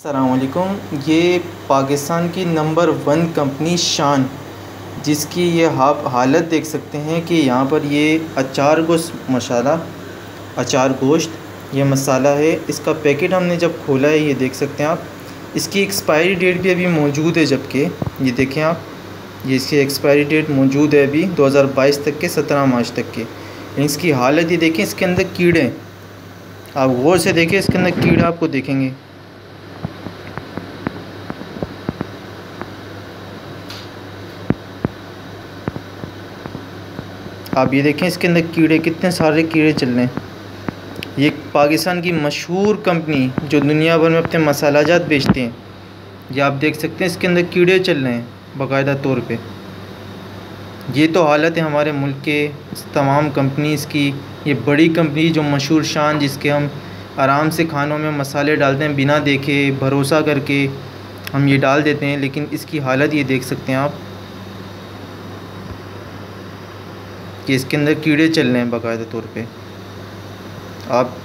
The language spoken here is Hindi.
अलकुम ये पाकिस्तान की नंबर वन कंपनी शान, जिसकी ये आप हालत देख सकते हैं कि यहाँ पर ये अचार गोश्त मसाला, अचार गोश्त, ये मसाला है। इसका पैकेट हमने जब खोला है, ये देख सकते हैं आप। इसकी एक्सपायरी डेट भी अभी मौजूद है जबकि, ये देखें आप, ये इसकी एक्सपायरी डेट मौजूद है अभी 2022 तक के 17 मार्च तक के। इसकी हालत ये देखें, इसके अंदर कीड़े आप गौर से देखें, इसके अंदर कीड़ा आपको देखेंगे। आप ये देखें इसके अंदर कीड़े, कितने सारे कीड़े चल रहे हैं। ये पाकिस्तान की मशहूर कंपनी जो दुनिया भर में अपने मसाला जात बेचते हैं, ये आप देख सकते हैं इसके अंदर कीड़े चल रहे हैं, बाकायदा तौर पे। ये तो हालत है हमारे मुल्क के तमाम कंपनीज़ की, ये बड़ी कंपनी जो मशहूर शान जिसके हम आराम से खानों में मसाले डालते हैं, बिना देखे, भरोसा करके हम ये डाल देते हैं, लेकिन इसकी हालत ये देख सकते हैं आप। कि इसके अंदर कीड़े चल रहे हैं बाकायदा तौर पे। आप